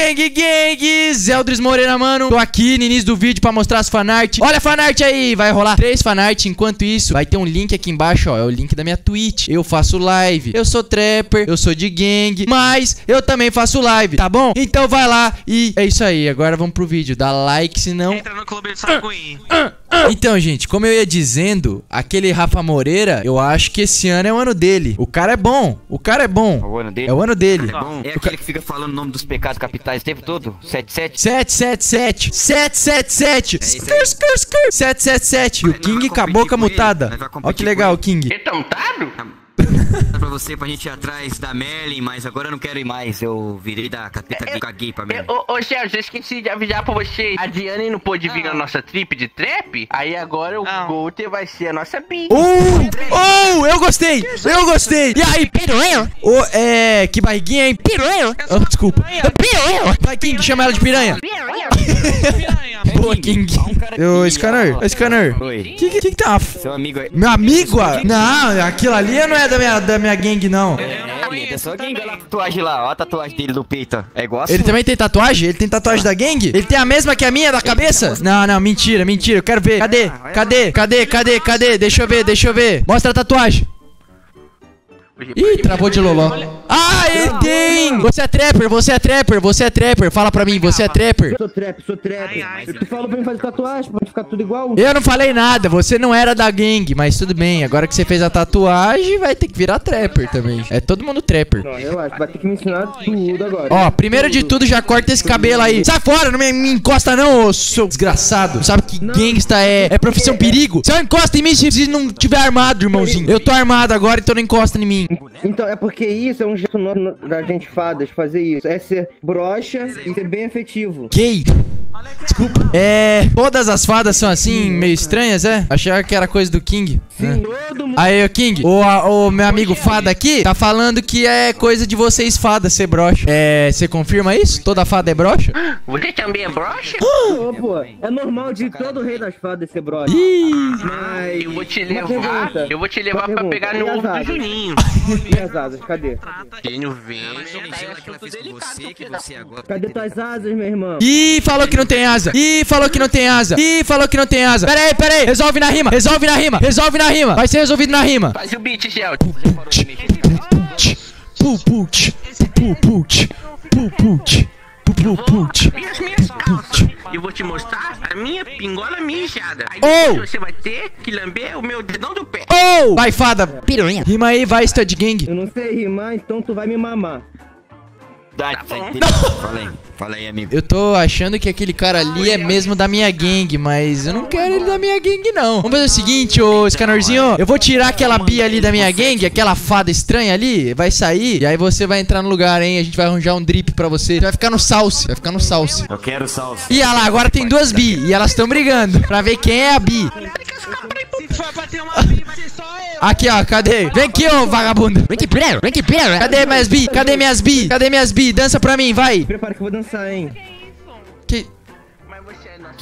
gang, gang! Zeldris Moreira, mano. Tô aqui no início do vídeo pra mostrar as fanart. Olha a fanart aí! Vai rolar três fanart. Enquanto isso, vai ter um link aqui embaixo, ó. É o link da minha Twitch. Eu faço live. Eu sou trapper, eu sou de gang, mas eu também faço live, tá bom? Então vai lá e é isso aí. Agora vamos pro vídeo. Dá like, senão... Entra no clube do Saguim. Então, gente, como eu ia dizendo, aquele Rafa Moreira, eu acho que esse ano é o ano dele. O cara é bom. O cara é bom. O ano dele? É o ano dele. É bom? É aquele que fica falando o nome dos pecados capitais o tempo todo? 77? 777 777 É Skr, skr, skr 777 E o King com a boca mutada Olha que legal, King pra você pra gente ir atrás da Merlin, mas agora eu não quero ir mais. Eu virei da capeta aqui, caguei pra Merlin. Ô, ô, Sérgio, eu esqueci de avisar pra vocês. A Diane não pôde vir na nossa trip de trap. Aí agora o Golter vai ser a nossa bi. Oh, oh, eu gostei Eu gostei E aí, piranha Ô, é, que barriguinha, hein Piranha oh, Desculpa Piranha Vai, King, chama ela de piranha Boa, King Ô, Scanner, ô, Scanner Oi. Que que que tá Seu amigo aí. Meu amigo? ah? Não, aquilo ali não é da minha, da minha gang, não É, ele é da sua gang, olha a tatuagem lá, ó a tatuagem dele no peito. É igual a Ele também tem tatuagem? Ele tem tatuagem da gang? Ele tem a mesma que a minha da cabeça? Não, não, mentira, mentira. Eu quero ver. Cadê? Cadê? Cadê? Cadê? Cadê? Deixa eu ver, deixa eu ver. Mostra a tatuagem. Ih, travou de loló. Ah, ele tem! Você é trapper, você é trapper, você é trapper. Fala pra mim, você é trapper. Sou trap, sou trap. Tu falou pra mim fazer tatuagem, pra ficar tudo igual. Eu não falei nada, você não era da gang, mas tudo bem. Agora que você fez a tatuagem, vai ter que virar trapper também. É todo mundo trapper. Não, relaxa, vai ter que me ensinar tudo agora. Ó, primeiro de tudo, já corta esse cabelo aí. Sai fora, não me, me encosta não, ô seu desgraçado. Sabe que gangsta é, é profissão perigo? Você não encosta em mim se se não tiver armado, irmãozinho. Eu tô armado agora, então não encosta em mim. Então, é porque isso é um jeito da gente fadas fazer isso. É ser broxa e ser bem efetivo. Gay. Desculpa. É. Todas as fadas são assim, meio estranhas, é? Achava que era coisa do King. Sim, É. todo mundo. Aí, ô King, o, o meu amigo fada aqui tá falando que é coisa de vocês fadas ser broxa. É, você confirma isso? Toda fada é broxa? Você também é broxa? Pô, pô, é normal de todo rei das fadas ser broxa. Ih. Mas. Eu vou te levar. Eu vou te levar pra pegar no ovo do? Juninho. E as asas, cadê? Que você agora... Cadê tuas asas, meu irmão? Ih, falou que não tem asa. Ih, falou que não tem asa. Ih, falou que não tem asa. Pera aí, pera aí. Resolve na rima. Resolve na rima. Resolve na rima. Vai ser resolvido na rima. Faz o beat, Sérgio. Puput. Puput. Puput. Puput. E calças. E eu vou te mostrar a minha pingola mijada. Aí Oh! você vai ter que lamber o meu dedão do pé. Oh! Vai, fada. Piranha. Rima aí, vai, stud gang. Eu não sei rimar, então tu vai me mamar. Fala aí, fala aí, amigo. Eu tô achando que aquele cara ali é mesmo da minha gang, mas eu não quero ele da minha gang, não. Vamos fazer o seguinte, ô Scanorzinho. Eu vou tirar aquela bia ali da minha gang, aquela fada estranha ali, vai sair, e aí você vai entrar no lugar, hein? A gente vai arranjar um drip pra você. Você vai ficar no salse, vai ficar no salse. Eu quero salsa. E olha lá, agora tem duas bi, e elas estão brigando pra ver quem é a bi. Se for bater uma bi, Aqui, ó, cadê? Vem aqui, ô vagabundo. Vem aqui, primeiro, vem aqui, primeiro. Cadê minhas bi? Cadê minhas bi? Cadê minhas bi? Dança pra mim, vai. Prepara que eu vou dançar, hein?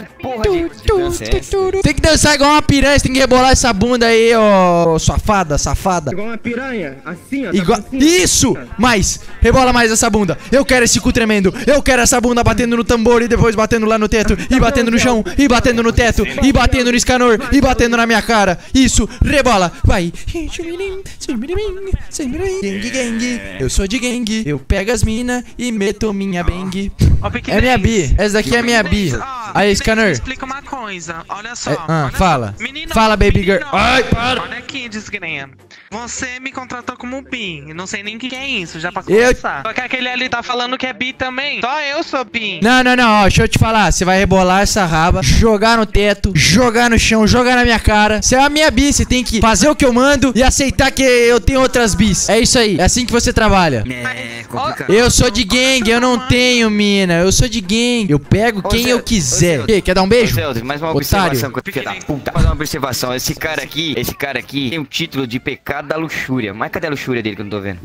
Que... Porra de dança é essa? Tem que dançar igual uma piranha, você tem que rebolar essa bunda aí, ó, safada, safada. Igual uma piranha, assim, ó. tá Igual... assim. Isso! Mais! Rebola mais essa bunda. Eu quero esse cu tremendo. Eu quero essa bunda batendo no tambor e depois batendo lá no teto. E batendo no chão. E batendo no teto. E batendo no escanor. E batendo na minha cara. Isso! Rebola! Vai! Gang, gang. Eu sou de gang. Eu pego as mina e meto minha bang. Ó, É minha bi. Essa daqui é minha bi. Ó, Aí, me scanner. Explica uma coisa. Olha só. É, ah, olha fala. só. Menino, Fala, baby girl. menino, Ai, para. Olha aqui, desgrena. Você me contratou como bi. Não sei nem o que é isso, já pra Eu- começar. Só que aquele ali tá falando que é bi também. Só eu sou bi. Não, não, não, ó, deixa eu te falar. Você vai rebolar essa raba, jogar no teto, jogar no chão, jogar na minha cara. Você é a minha bi, você tem que fazer o que eu mando e aceitar que eu tenho outras bis. É isso aí, é assim que você trabalha. É, complicado. Eu sou de gang, eu não tenho mina. Eu sou de gang. Eu pego quem Zé, eu ô, quiser. Zé. Que, quer dar um Ô, beijo? Zelda, mais uma Otário. observação, que filho da puta. Fazer uma observação. Esse cara aqui, esse cara aqui tem o título de pecado da luxúria. Mas cadê a luxúria dele que eu não tô vendo?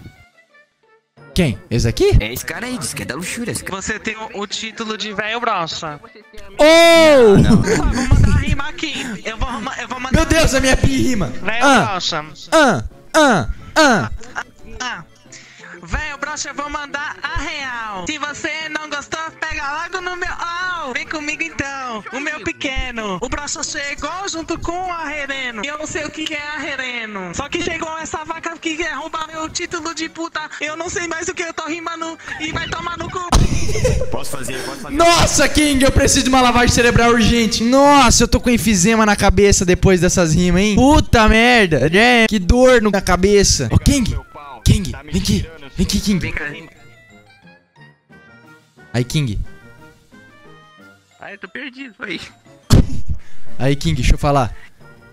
Quem? Esse aqui? É esse cara aí, diz que é da luxúria. Esse cara. Você tem o, o título de velho brocha. Oh! Vou mandar rimar aqui. Eu vou, eu vou mandar. Meu Deus, a minha bi rima. Velho Ah, brocha. ah, ah, ah. Ah. Velho brocha, eu vou mandar a real. Se você O meu pequeno. O Brocha chegou junto com a Hereno. E eu não sei o que é a Hereno. Só que chegou essa vaca que quer roubar meu título de puta. Eu não sei mais o que eu tô rimando. E vai tomar no cu. Posso fazer, posso fazer. Nossa, King, eu preciso de uma lavagem cerebral urgente. Nossa, eu tô com enfisema na cabeça depois dessas rimas, hein? Puta merda. É, que dor na cabeça. Ô, King, King, vem aqui. Vem aqui, King. Vem cá. Aí, King. Eu tô perdido, foi. Aí, King, deixa eu falar.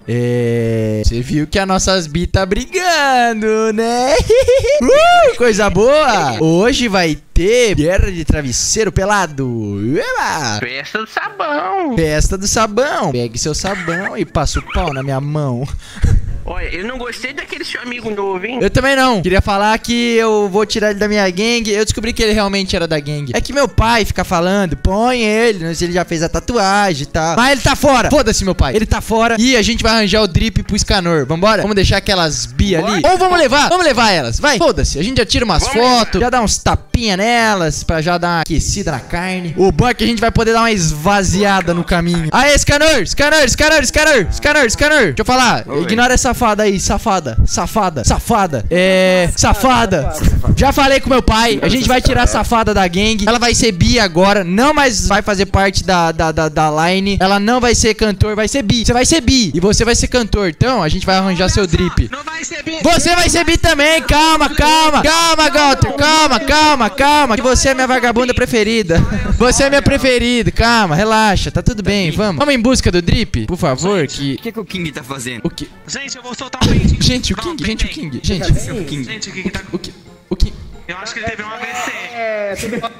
É. Você viu que as nossas bi tá brigando, né? uh, coisa boa! Hoje vai ter guerra de travesseiro pelado. Eba! Festa do sabão. Festa do sabão. Pegue seu sabão e passa o pau na minha mão. Olha, eu não gostei daquele seu amigo novo, hein? Eu também não. Queria falar que eu vou tirar ele da minha gangue. Eu descobri que ele realmente era da gangue. É que meu pai fica falando, põe ele, não sei se ele já fez a tatuagem e tal. Mas ele tá fora. Foda-se, meu pai. Ele tá fora e a gente vai arranjar o drip pro Scanor. Vambora? Vamos deixar aquelas bi ali? Ou vamos levar? Vamos levar elas. Vai. Foda-se. A gente já tira umas fotos, já dá uns tapinha nelas pra já dar uma aquecida na carne. O bom é que a gente vai poder dar uma esvaziada no caminho. Aê, Scanor! Scanor, Scanor, Scanor, Scanor, Scanor. Deixa eu falar. Ignora essa safada aí, safada, safada, safada. É. Safada. Já falei com meu pai, a gente vai tirar a safada da gangue. Ela vai ser bi agora, não mais vai fazer parte da, da, da, da line. Ela não vai ser cantor, vai ser bi. Você vai ser bi e você vai ser cantor. Então a gente vai arranjar seu drip. Não vai ser bem. Você vai ser bi também, calma, calma, calma, Galter, calma, calma, calma, que você é minha vagabunda preferida. Você é minha preferida, calma, relaxa, tá tudo bem, vamos. Vamos em busca do drip, por favor, que... O que, que o King tá fazendo? O que... Gente, eu vou soltar um peitinho. Gente, o King, gente, o King, gente, Seu King. Gente, o que que tá... o que... O que... Eu acho que ele teve um AVC. É, tudo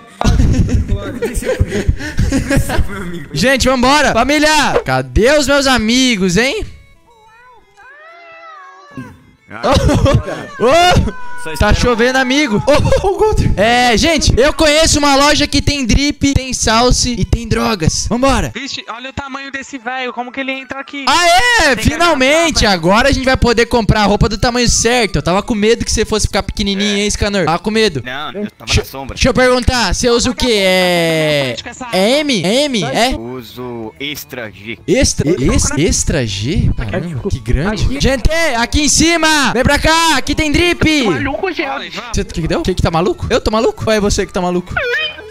Gente, vambora! Família! Cadê os meus amigos, hein? Só Tá chovendo, amigo. Golter. É, gente, eu conheço uma loja que tem drip, tem salse e tem drogas. Vambora. Vixe, olha o tamanho desse velho, como que ele entra aqui? Ah, é! Tem Finalmente! Agora a gente vai poder comprar a roupa do tamanho certo. Eu tava com medo que você fosse ficar pequenininho, hein, Scanor? Tava com medo. Não, eu tava Deixa, na sombra. deixa eu perguntar, você usa o que? É. É M? É M? É? Uso extra G. Extra, ex, extra G? Caramba, que grande. Gente, aqui em cima! Vem pra cá, aqui tem drip! Maluco, vamos. Você, que que deu? Quem que tá maluco? Eu tô maluco? Ou é você que tá maluco?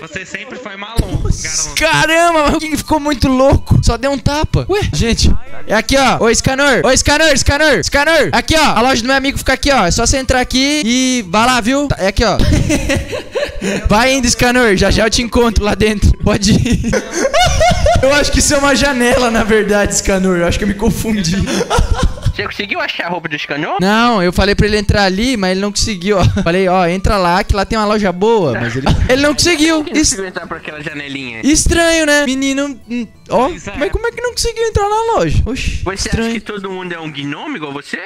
Você sempre foi maluco, garoto. Caramba, mas o King ficou muito louco. Só deu um tapa. Ué, gente, é aqui, ó. Ô, Scanor. Ô, Scanor, Scanor, Scanor. Aqui, ó. A loja do meu amigo fica aqui, ó. É só você entrar aqui e vai lá, viu? Tá, É aqui, ó. Vai indo, Scanor. Já já eu te encontro lá dentro. Pode ir. Eu acho que isso é uma janela, na verdade, Scanor. Eu acho que eu me confundi. Você conseguiu achar a roupa do escanor? Não, eu falei pra ele entrar ali, mas ele não conseguiu, ó. Falei, ó, entra lá que lá tem uma loja boa, mas ele, ele não conseguiu. Não Es- conseguiu entrar por aquela janelinha. Estranho, né? Menino, hum, ó, é. mas como é que não conseguiu entrar na loja? Oxi, Você acha estranho. que todo mundo é um gnome igual você?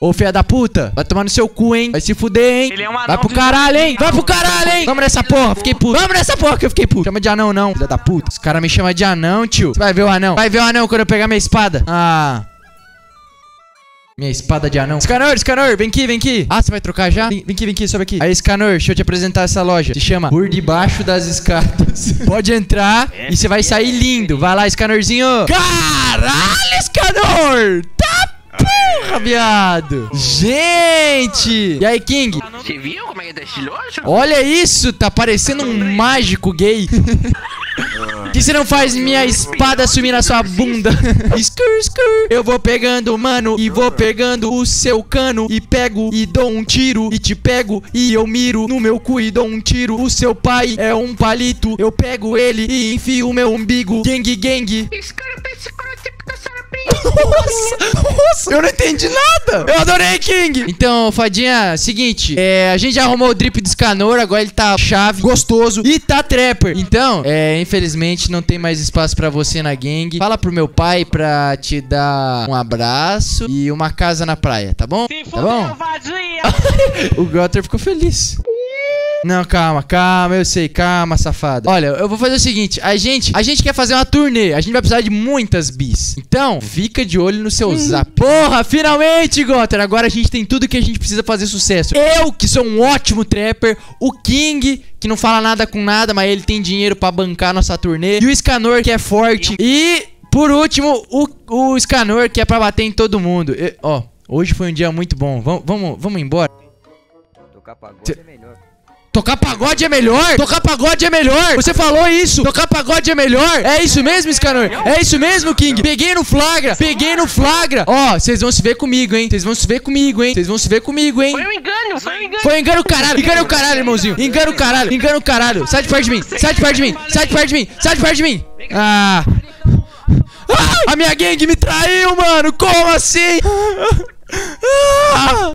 Ô, filha da puta, vai tomar no seu cu, hein? Vai se fuder, hein? Ele é um anão Vai pro caralho, hein? Vai pro caralho, hein? Vamos nessa porra, fiquei puto. Vamos nessa porra que eu fiquei puto. Chama de anão, não, filha da puta. Os caras me chamam de anão, tio. Você vai ver o anão. Vai ver o anão quando eu pegar minha espada. Ah. Minha espada de anão. Scanor, Scanor, vem aqui, vem aqui. Ah, você vai trocar já? Vem, vem aqui, vem aqui, sobe aqui. Aí, Scanor, deixa eu te apresentar essa loja. Se chama Por Debaixo das Escadas. Pode entrar e você vai sair lindo. Vai lá, Scanorzinho. Caralho, Scanor! Tá porra, viado. Gente! E aí, King? Você viu como é que tá estiloso? Olha isso, tá parecendo um mágico gay. que você não faz minha espada sumir na sua bunda? Skur, skur. Eu vou pegando, mano, e vou pegando o seu cano. E pego e dou um tiro. E te pego e eu miro no meu cu e dou um tiro. O seu pai é um palito. Eu pego ele e enfio o meu umbigo. Gang, gang. Esse cara sarapinha. Nossa, nossa, eu não entendi nada. Eu adorei, King. Então, Fadinha, seguinte, é, a gente já arrumou o drip do Scanor, agora ele tá chave, gostoso e tá trapper. Então, é, infelizmente não tem mais espaço pra você na gang. Fala pro meu pai pra te dar um abraço e uma casa na praia, tá bom? Se Tá bom? vadia! O Gutter ficou feliz. Não, calma, calma, eu sei, calma, safado. Olha, eu vou fazer o seguinte, a gente, a gente quer fazer uma turnê, a gente vai precisar de muitas bis. Então, fica de olho no seu zap. Porra, finalmente, Gunter, agora a gente tem tudo que a gente precisa fazer sucesso. Eu, que sou um ótimo trapper, o King, que não fala nada com nada, mas ele tem dinheiro pra bancar nossa turnê, e o Scanor, que é forte, e... Por último, o, o Scanor, que é pra bater em todo mundo. E- ó, hoje foi um dia muito bom. Vamos, vamos, vamos embora. Tocar pagode é melhor. Tocar pagode é melhor? Tocar pagode é melhor? Você falou isso? Tocar pagode é melhor? É isso mesmo, Scanor? É isso mesmo, King? Peguei no flagra! Peguei no flagra! Ó, vocês vão se ver comigo, hein? Vocês vão se ver comigo, hein? Vocês vão se ver comigo, hein? Foi um engano, foi um engano. Foi engano o caralho, engano o caralho, irmãozinho. Engano o caralho, engano o caralho. Sai de perto de mim, sai de perto de mim, sai de perto de mim, sai de perto de mim. Ah. Ah, a minha gangue me traiu, mano. Como assim? Ah.